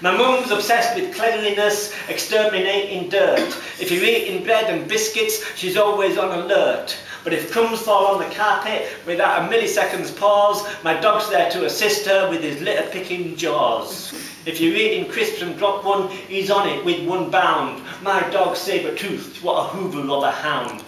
My mum's obsessed with cleanliness, exterminating dirt. If you're eating bread and biscuits, she's always on alert. But if crumbs fall on the carpet without a millisecond's pause, my dog's there to assist her with his litter picking jaws. If you're eating crisps and drop one, he's on it with one bound. My dog saber-toothed, what a hoover of a hound.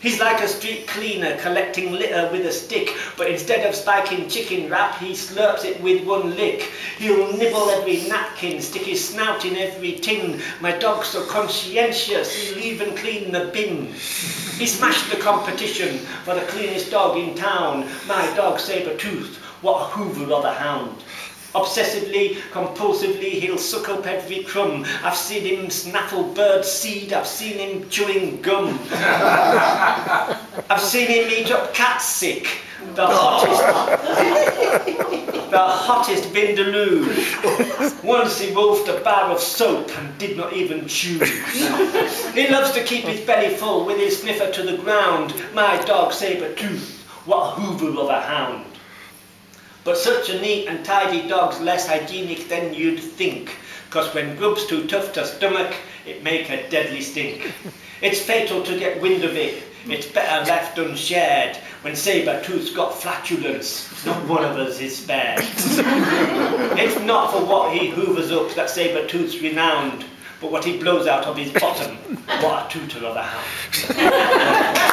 He's like a street cleaner collecting litter with a stick, but instead of spiking chicken wrap, he slurps it with one lick. He'll nibble every napkin, stick his snout in every tin. My dog's so conscientious, he'll even clean the bin. He smashed the competition for the cleanest dog in town. My dog Saber-Tooth, what a hoover of a hound. Obsessively, compulsively, he'll suck up every crumb. I've seen him snaffle bird seed, I've seen him chewing gum. I've seen him eat up cat sick, the hottest, the hottest vindaloo. Once he wolfed a bar of soap and did not even chew. He loves to keep his belly full with his sniffer to the ground. My dog Saber-Tooth, what a hoover of a hound. But such a neat and tidy dog's less hygienic than you'd think, cause when grub's too tough to stomach, it make a deadly stink. It's fatal to get wind of it, it's better left unshared. When Saber-Tooth's got flatulence, not one of us is spared. it's not for what he hoovers up that Saber-Tooth's renowned, but what he blows out of his bottom. What a tutor of a hound.